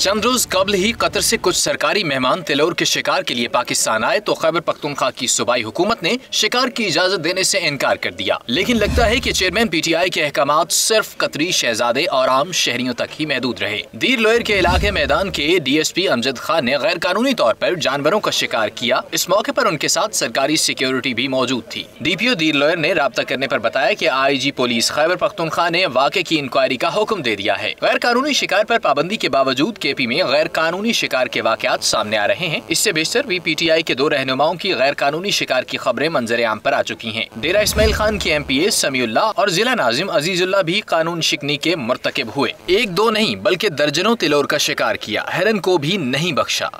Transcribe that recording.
चंद रोज कबल ही कतर से कुछ सरकारी मेहमान तिलोर के शिकार के लिए पाकिस्तान आए तो खैबर पख्तूनख्वा की सूबाई हुकूमत ने शिकार की इजाज़त देने से इनकार कर दिया। लेकिन लगता है कि चेयरमैन पीटीआई के अहकाम सिर्फ़ कतरी शहजादे और आम शहरियों तक ही महदूद रहे। दीर लोयर के इलाके मैदान के डीएसपी अमजद खान ने गैर कानूनी तौर पर जानवरों का शिकार किया। इस मौके पर उनके साथ सरकारी सिक्योरिटी भी मौजूद थी। डीपीओ दीर लोयर ने रब्ता करने पर बताया कि आईजी पुलिस खैबर पख्तूनख्वा ने वाक़े की इंक्वायरी का हुक्म दे दिया है। गैर कानूनी शिकार पर पाबंदी के बावजूद के पी में गैर कानूनी शिकार के वाकत सामने आ रहे हैं। इससे बेहतर भी पी टी आई के दो रहनुमाओं की गैर कानूनी शिकार की खबरें मंजर आम आरोप आ चुकी है। डेरा इसमाइल खान के एम पी ए समीउल्ला और जिला नाजिम अजीजुल्ला भी कानून शिकनी के मरतकब हुए। एक दो नहीं, बल्कि दर्जनों तिलोर का शिकार किया। हेरन को भी नहीं बख्शा।